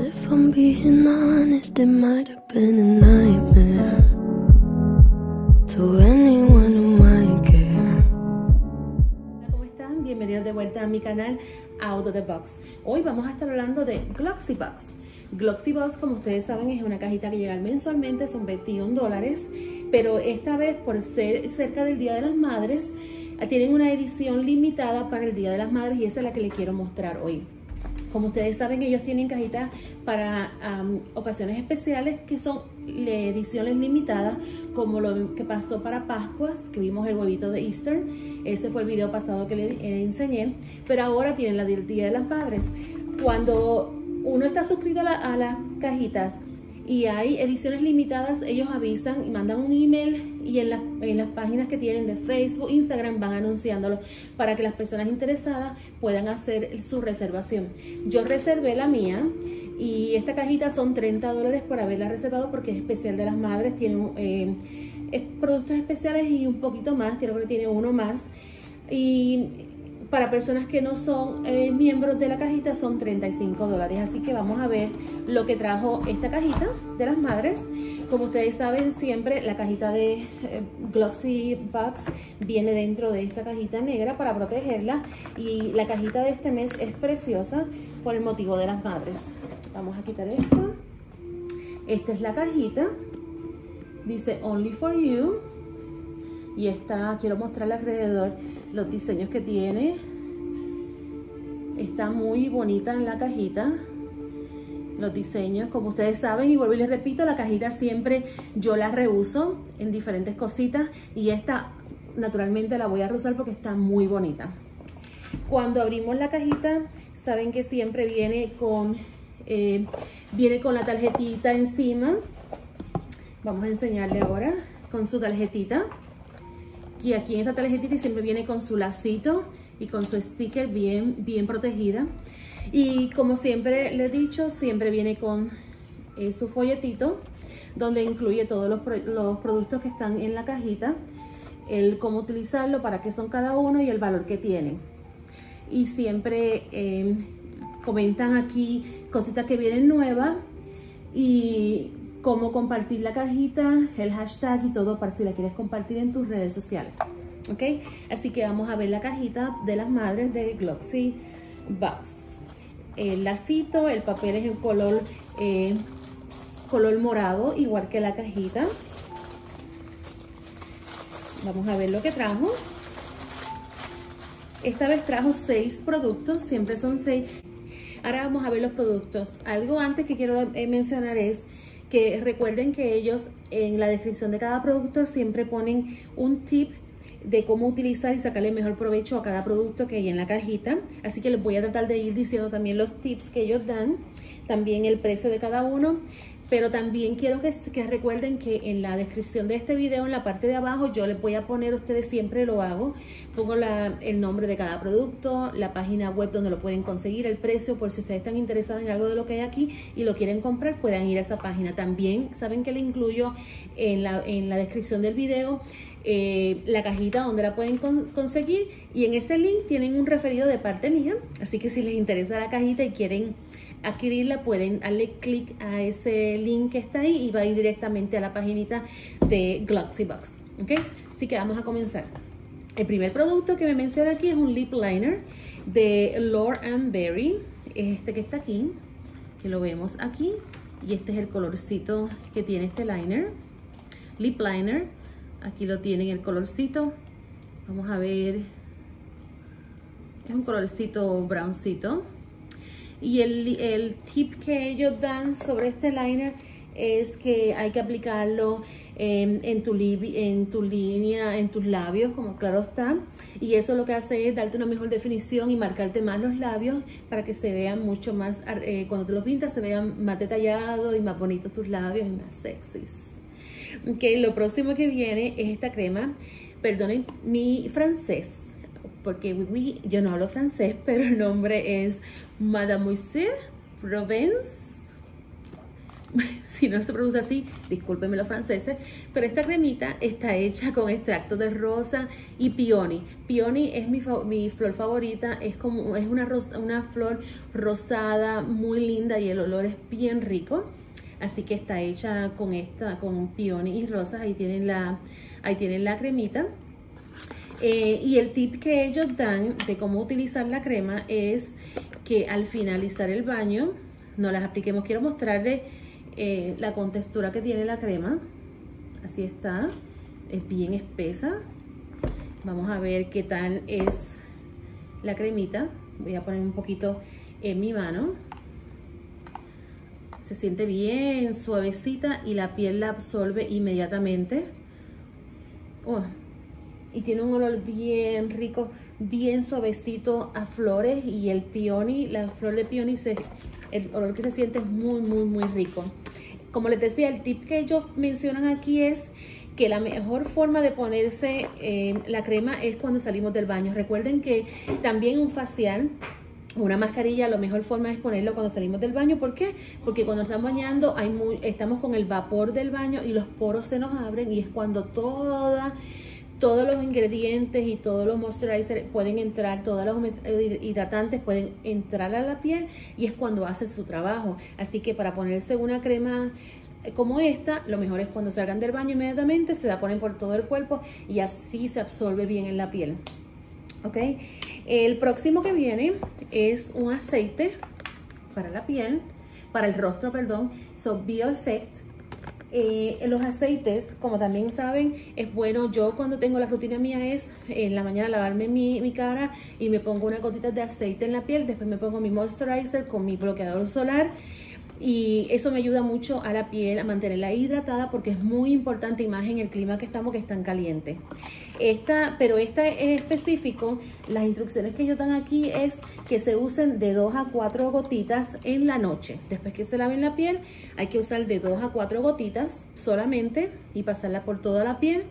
And if I'm being honest, it might have been a nightmare to anyone who might care. Hola, ¿cómo están? Bienvenidos de vuelta a mi canal Out of the Box. Hoy vamos a estar hablando de Gloxy Box. Gloxy Box, como ustedes saben, es una cajita que llega mensualmente, son 21 dólares, pero esta vez por ser cerca del Día de las Madres, tienen una edición limitada para el Día de las Madres y esa es la que les quiero mostrar hoy. Como ustedes saben, ellos tienen cajitas para ocasiones especiales que son ediciones limitadas, como lo que pasó para Pascuas, que vimos el huevito de Easter. Ese fue el video pasado que les enseñé. Pero ahora tienen la Día de las Madres. Cuando uno está suscrito a las cajitas y hay ediciones limitadas, ellos avisan y mandan un email y en, en, las páginas que tienen de Facebook, Instagram van anunciándolo para que las personas interesadas puedan hacer su reservación. Yo reservé la mía y esta cajita son 30 dólares por haberla reservado porque es especial de las madres, tiene eh, productos especiales y un poquito más, creo que tiene uno más. Y para personas que no son eh, miembros de la cajita son 35 dólares. Así que vamos a ver lo que trajo esta cajita de las madres. Como ustedes saben, siempre la cajita de eh, Glossy Box viene dentro de esta cajita negra para protegerla. Y la cajita de este mes es preciosa por el motivo de las madres. Vamos a quitar esto. Esta es la cajita. Dice Only for You. Y esta, quiero mostrarle alrededor los diseños que tiene. Está muy bonita en la cajita. Los diseños, como ustedes saben, y vuelvo y les repito, la cajita siempre yo la reuso en diferentes cositas. Y esta naturalmente la voy a reusar porque está muy bonita. Cuando abrimos la cajita, saben que siempre viene con, eh, viene con la tarjetita encima. Vamos a enseñarle ahora con su tarjetita. Y aquí en esta tarjetita siempre viene con su lacito y con su sticker bien, bien protegida. Y como siempre le he dicho, siempre viene con eh, su folletito donde incluye todos los, los, productos que están en la cajita, el cómo utilizarlo, para qué son cada uno y el valor que tienen. Y siempre eh, comentan aquí cositas que vienen nuevas y cómo compartir la cajita, el hashtag y todo para si la quieres compartir en tus redes sociales. ¿Ok? Así que vamos a ver la cajita de las madres de Gloxy Box. El lacito, el papel es en color, eh, color morado, igual que la cajita. Vamos a ver lo que trajo. Esta vez trajo seis productos, siempre son seis. Ahora vamos a ver los productos. Algo antes que quiero eh, mencionar es que recuerden que ellos en la descripción de cada producto siempre ponen un tip de cómo utilizar y sacarle mejor provecho a cada producto que hay en la cajita. Así que les voy a tratar de ir diciendo también los tips que ellos dan, también el precio de cada uno. Pero también quiero que, recuerden que en la descripción de este video, en la parte de abajo, yo les voy a poner, ustedes siempre lo hago, pongo el nombre de cada producto, la página web donde lo pueden conseguir, el precio, por si ustedes están interesados en algo de lo que hay aquí y lo quieren comprar, puedan ir a esa página. También saben que le incluyo en la, en la descripción del video eh, la cajita donde la pueden con conseguir y en ese link tienen un referido de parte mía, así que si les interesa la cajita y quieren adquirirla, pueden darle clic a ese link que está ahí y va a ir directamente a la paginita de Gloxy Box. ¿ok? Así que vamos a comenzar. El primer producto que me menciona aquí es un lip liner de Lord and Berry. Este que está aquí, que lo vemos aquí. Y este es el colorcito que tiene este liner. Lip liner. Aquí lo tienen el colorcito. Vamos a ver. Es un colorcito browncito. Y el, el tip que ellos dan sobre este liner es que hay que aplicarlo en, en, tu en tu línea, en tus labios, como claro está. Y eso lo que hace es darte una mejor definición y marcarte más los labios para que se vean mucho más, eh, cuando te lo pintas, se vean más detallados y más bonitos tus labios y más sexys. Ok, lo próximo que viene es esta crema. Perdonen mi francés, porque oui, yo no hablo francés, pero el nombre es Mademoiselle Provence. si no se pronuncia así, discúlpenme los franceses, pero esta cremita está hecha con extracto de rosa y peony. Peony es mi, mi flor favorita, es como es una, una flor rosada muy linda y el olor es bien rico. Así que está hecha con esta, con peony y rosas. Ahí tienen la, ahí tienen la cremita. Eh, y el tip que ellos dan de cómo utilizar la crema es que al finalizar el baño, no las apliquemos. Quiero mostrarles eh, la contextura que tiene la crema. Así está. Es bien espesa. Vamos a ver qué tal es la cremita. Voy a poner un poquito en mi mano. Se siente bien suavecita y la piel la absorbe inmediatamente. Oh, y tiene un olor bien rico, bien suavecito a flores y el peony, la flor de peony, el olor que se siente es muy, muy, muy rico. Como les decía, el tip que ellos mencionan aquí es que la mejor forma de ponerse eh, la crema es cuando salimos del baño. Recuerden que también un facial una mascarilla, la mejor forma es ponerlo cuando salimos del baño. ¿Por qué? Porque cuando estamos bañando hay estamos con el vapor del baño y los poros se nos abren y es cuando toda todos los ingredientes y todos los moisturizers pueden entrar, todos los hidratantes pueden entrar a la piel y es cuando hace su trabajo. Así que para ponerse una crema eh, como esta, lo mejor es cuando salgan del baño inmediatamente, se la ponen por todo el cuerpo y así se absorbe bien en la piel. ¿Ok? El próximo que viene es un aceite para la piel, para el rostro, perdón, so Effect eh, los aceites, como también saben, es bueno, yo cuando tengo la rutina mía es en la mañana lavarme mi, mi, cara y me pongo una gotita de aceite en la piel, después me pongo mi moisturizer con mi bloqueador solar y eso me ayuda mucho a la piel a mantenerla hidratada porque es muy importante y más en el clima que estamos que es tan caliente. Esta, pero esta en específico, las instrucciones que ellos dan aquí es que se usen de 2 a 4 gotitas en la noche. Después que se laven la piel, hay que usar de 2 a 4 gotitas solamente y pasarla por toda la piel.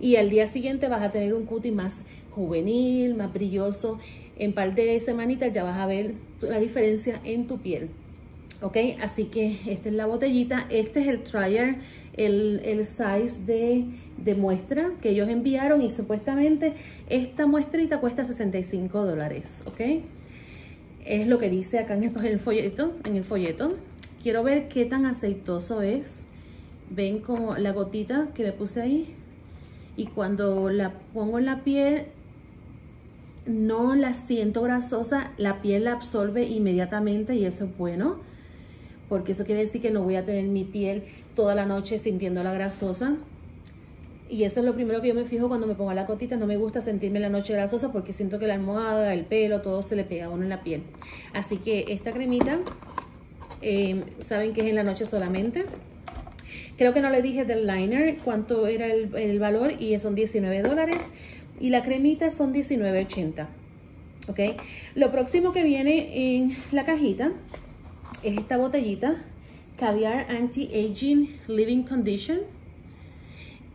Y al día siguiente vas a tener un cutie más juvenil, más brilloso. En par de semanitas ya vas a ver la diferencia en tu piel. ¿Ok? Así que esta es la botellita, este es el trial, el, el size de, de, muestra que ellos enviaron y supuestamente esta muestrita cuesta 65 dólares, ¿ok? Es lo que dice acá en el, folleto, en el folleto. Quiero ver qué tan aceitoso es. Ven como la gotita que le puse ahí. Y cuando la pongo en la piel, no la siento grasosa, la piel la absorbe inmediatamente y eso es bueno porque eso quiere decir que no voy a tener mi piel toda la noche sintiéndola grasosa. Y eso es lo primero que yo me fijo cuando me pongo la cotita. No me gusta sentirme la noche grasosa porque siento que la almohada, el pelo, todo se le pega a uno en la piel. Así que esta cremita, eh, saben que es en la noche solamente. Creo que no le dije del liner cuánto era el, el valor y son 19 dólares. Y la cremita son 19.80. ¿Ok? Lo próximo que viene en la cajita es esta botellita, Caviar Anti-Aging Living Condition.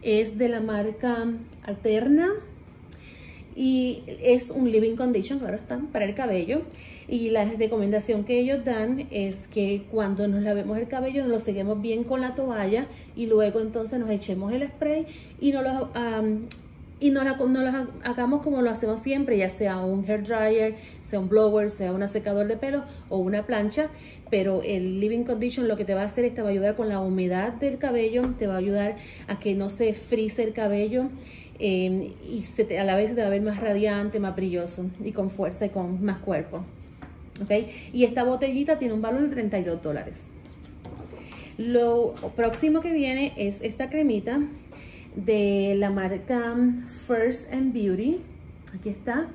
Es de la marca Alterna y es un living condition, claro está, para el cabello. Y la recomendación que ellos dan es que cuando nos lavemos el cabello nos lo seguimos bien con la toalla y luego entonces nos echemos el spray y nos lo y no, la, las hagamos como lo hacemos siempre, ya sea un hair dryer, sea un blower, sea un secador de pelo o una plancha, pero el Living Condition lo que te va a hacer es te va a ayudar con la humedad del cabello, te va a ayudar a que no se frise el cabello em, y a la vez te va a ver más radiante, más brilloso y con fuerza y con más cuerpo. ¿Okay? Y esta botellita tiene un valor de 32 dólares. Lo próximo que viene es esta cremita de la marca First and Beauty. Aquí está.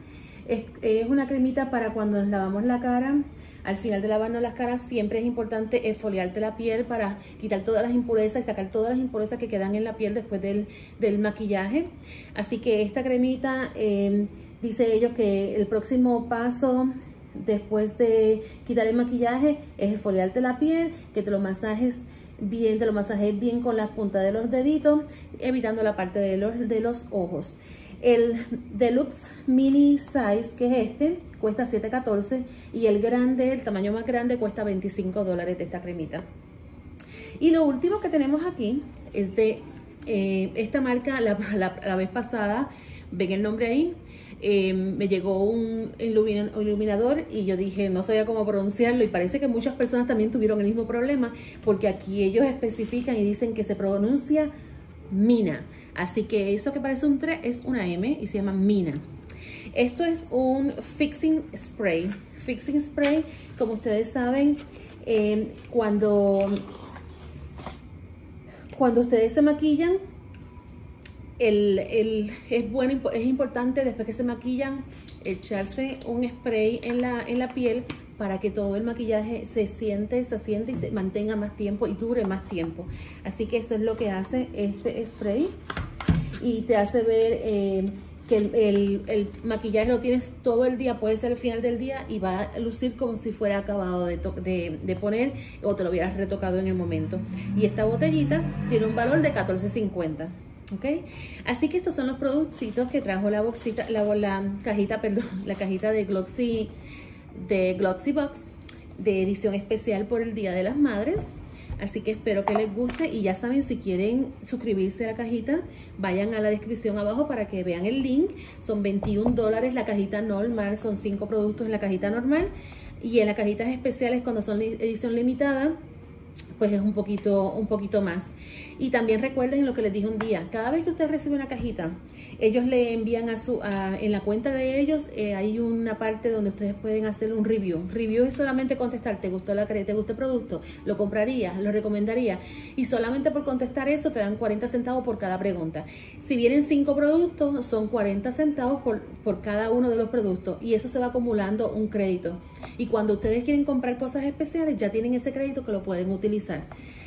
Es, una cremita para cuando nos lavamos la cara. Al final de lavarnos las caras siempre es importante esfoliarte la piel para quitar todas las impurezas y sacar todas las impurezas que quedan en la piel después del, maquillaje. Así que esta cremita, eh, dice ellos que el próximo paso después de quitar el maquillaje es esfoliarte la piel, que te lo masajes bien, te lo masajes bien con las puntas de los deditos, evitando la parte de los, de los ojos. El Deluxe Mini Size, que es este, cuesta $7.14 y el grande, el tamaño más grande, cuesta 25 dólares de esta cremita. Y lo último que tenemos aquí es de eh, esta marca, la, la, vez pasada, ven el nombre ahí, eh, me llegó un iluminador y yo dije, no sabía cómo pronunciarlo y parece que muchas personas también tuvieron el mismo problema porque aquí ellos especifican y dicen que se pronuncia Mina. Así que eso que parece un 3 es una M y se llama Mina. Esto es un fixing spray. Fixing spray, como ustedes saben, eh, cuando, cuando ustedes se maquillan, es, bueno, es importante después que se maquillan echarse un spray en la, en la piel para que todo el maquillaje se siente, se siente y se mantenga más tiempo y dure más tiempo. Así que eso es lo que hace este spray y te hace ver eh, que el, maquillaje lo tienes todo el día, puede ser el final del día y va a lucir como si fuera acabado de, de, poner o te lo hubieras retocado en el momento. Y esta botellita tiene un valor de $14.50. ¿ok? Así que estos son los productitos que trajo la boxita, la, la cajita, perdón, la cajita de Gloxy, de Gloxy Box de edición especial por el Día de las Madres. Así que espero que les guste y ya saben, si quieren suscribirse a la cajita, vayan a la descripción abajo para que vean el link. Son 21 dólares la cajita normal, son 5 productos en la cajita normal. Y en las cajitas especiales, cuando son edición limitada, pues es un poquito, un poquito más. Y también recuerden lo que les dije un día, cada vez que usted recibe una cajita, ellos le envían a su, en la cuenta de ellos, eh, hay una parte donde ustedes pueden hacer un review. Review es solamente contestar, ¿te gustó la te gustó el producto? ¿Lo compraría? ¿Lo recomendaría? Y solamente por contestar eso te dan 40 centavos por cada pregunta. Si vienen 5 productos, son 40 centavos por, por cada uno de los productos y eso se va acumulando un crédito. Y cuando ustedes quieren comprar cosas especiales, ya tienen ese crédito que lo pueden utilizar.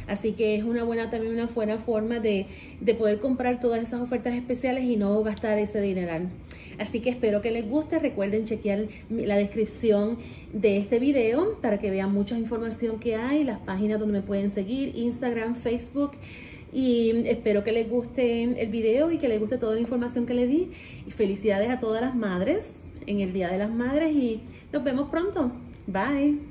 Así que es una buena también una buena forma de, poder comprar todas esas ofertas especiales y no gastar ese dineral. Así que espero que les guste. Recuerden chequear la descripción de este video para que vean mucha información que hay, las páginas donde me pueden seguir, Instagram, Facebook. Y espero que les guste el video y que les guste toda la información que les di. Y felicidades a todas las madres en el Día de las Madres y nos vemos pronto. Bye.